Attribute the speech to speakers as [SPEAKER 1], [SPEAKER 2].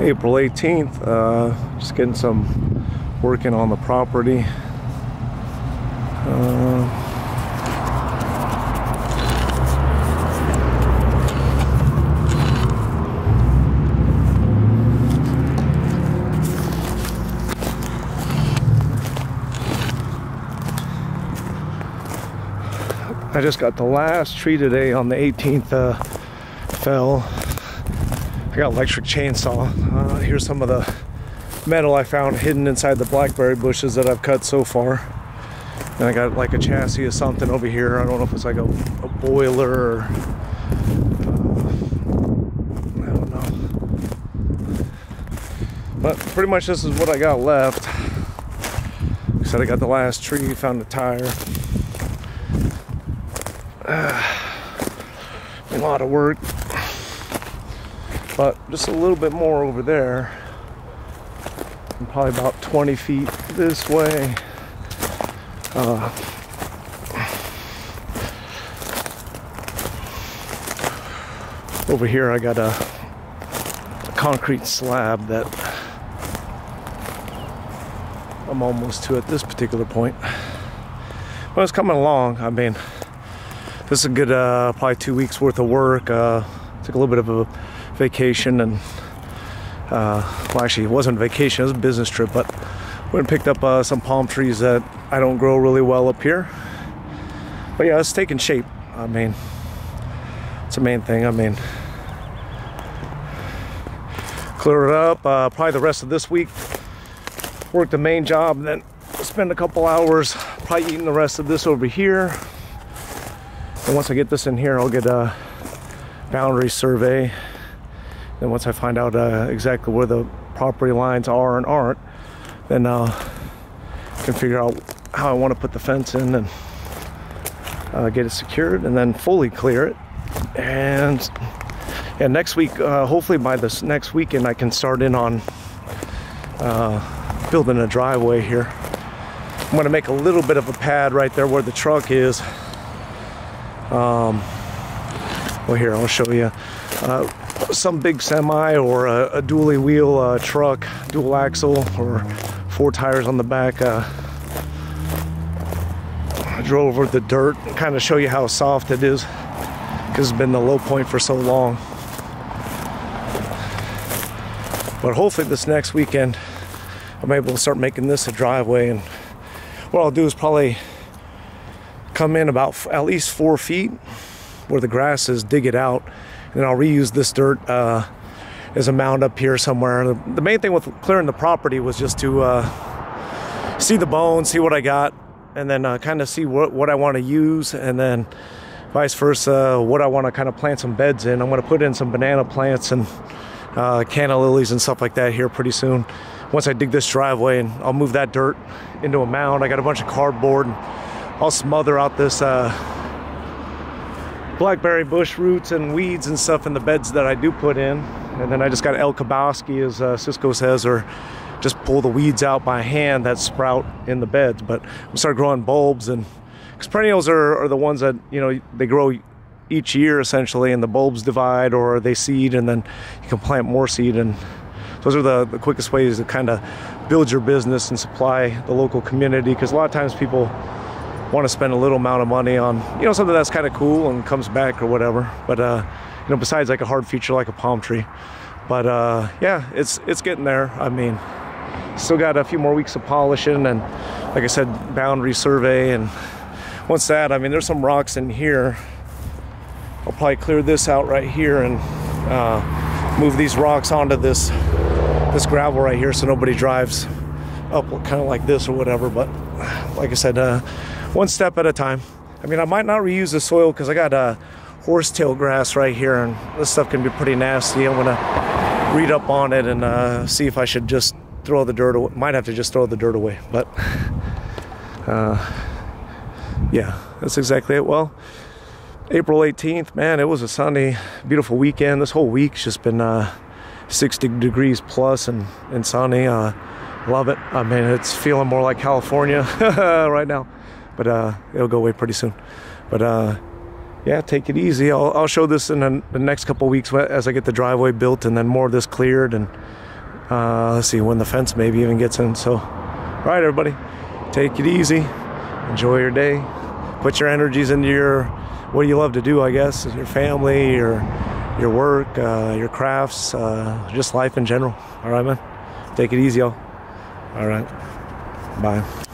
[SPEAKER 1] April 18th. Uh, just getting some working on the property. Uh, I just got the last tree today on the 18th uh, fell. I got electric chainsaw. Uh, here's some of the metal I found hidden inside the blackberry bushes that I've cut so far. And I got like a chassis or something over here. I don't know if it's like a, a boiler or uh, I don't know. But pretty much this is what I got left. Said I got the last tree, found a tire. a lot of work but just a little bit more over there and probably about 20 feet this way uh, over here I got a, a concrete slab that I'm almost to at this particular point but it's coming along I mean this is a good uh, probably two weeks worth of work. Uh, took a little bit of a vacation and uh, well actually it wasn't vacation, it was a business trip, but went and picked up uh, some palm trees that I don't grow really well up here. But yeah, it's taking shape. I mean, it's the main thing. I mean, clear it up. Uh, probably the rest of this week, work the main job, and then spend a couple hours probably eating the rest of this over here. And once I get this in here, I'll get a boundary survey. Then once I find out uh, exactly where the property lines are and aren't, then uh, I can figure out how I want to put the fence in and uh, get it secured and then fully clear it. And and next week, uh, hopefully by this next weekend, I can start in on uh, building a driveway here. I'm going to make a little bit of a pad right there where the truck is um, well, here, I'll show you. Uh, some big semi or a, a dually wheel uh, truck, dual axle, or four tires on the back. Uh, I drove over the dirt kind of show you how soft it is because it's been the low point for so long. But hopefully, this next weekend, I'm able to start making this a driveway. And what I'll do is probably come in about at least four feet where the grass is, dig it out, and I'll reuse this dirt uh, as a mound up here somewhere. The main thing with clearing the property was just to uh, see the bones, see what I got, and then uh, kind of see what, what I want to use, and then vice versa, what I want to kind of plant some beds in. I'm going to put in some banana plants and uh, canna lilies and stuff like that here pretty soon. Once I dig this driveway, and I'll move that dirt into a mound. I got a bunch of cardboard. And, I'll smother out this uh, blackberry bush roots and weeds and stuff in the beds that I do put in. And then I just got El Kabowski, as uh, Cisco says, or just pull the weeds out by hand that sprout in the beds. But we start growing bulbs and because perennials are, are the ones that, you know, they grow each year essentially and the bulbs divide or they seed and then you can plant more seed and those are the, the quickest ways to kind of build your business and supply the local community because a lot of times people want to spend a little amount of money on you know something that's kind of cool and comes back or whatever. But uh you know besides like a hard feature like a palm tree. But uh yeah it's it's getting there i mean. Still got a few more weeks of polishing and like i said boundary survey and once that? I mean there's some rocks in here. I'll probably clear this out right here and uh, move these rocks onto this this gravel right here so nobody drives up kind of like this or whatever. But like i said uh one step at a time. I mean, I might not reuse the soil because I got uh, horsetail grass right here, and this stuff can be pretty nasty. I'm gonna read up on it and uh, see if I should just throw the dirt away. Might have to just throw the dirt away, but uh, yeah, that's exactly it. Well, April 18th, man, it was a sunny, beautiful weekend. This whole week's just been uh, 60 degrees plus and, and sunny. Uh, love it. I mean, it's feeling more like California right now but uh, it'll go away pretty soon. But uh, yeah, take it easy. I'll, I'll show this in the next couple weeks as I get the driveway built and then more of this cleared and Uh, let's see when the fence maybe even gets in. So, all right, everybody, take it easy. Enjoy your day. Put your energies into your what do you love to do? I guess your family, your your work, uh, your crafts, uh, just life in general. All right, man. Take it easy, y'all. All right. Bye.